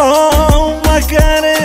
Oh my God.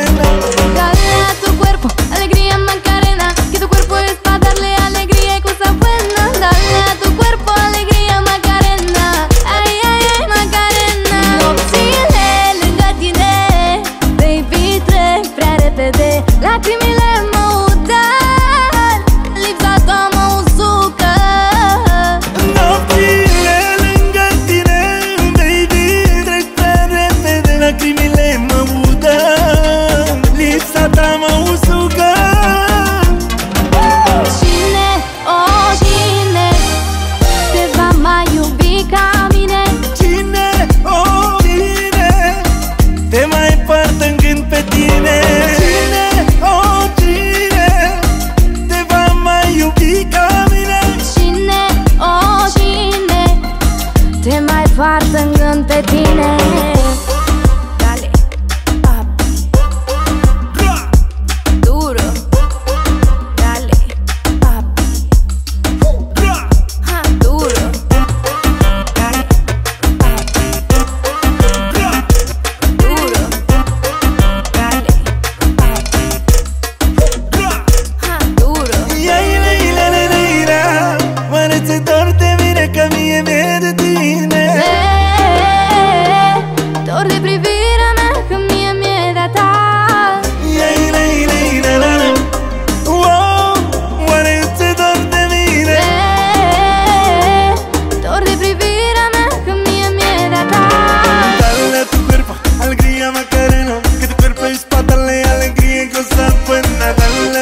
alegría y cosas pues, buenas.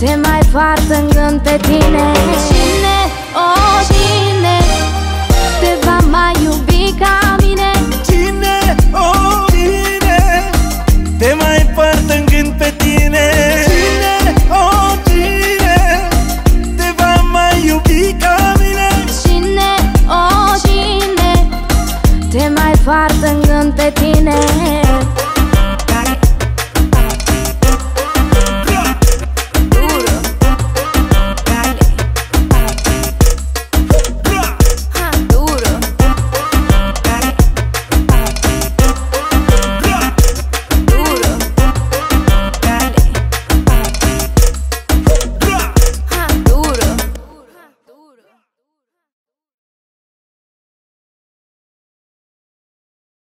Te mai part în gând pe tine. Cine o știe?